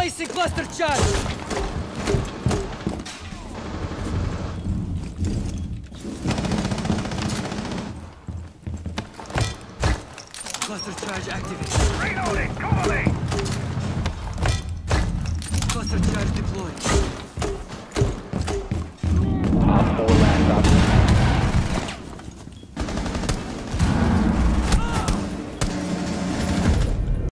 Placing cluster charge! Cluster charge activated. Reloading! Cover! Cluster charge deployed.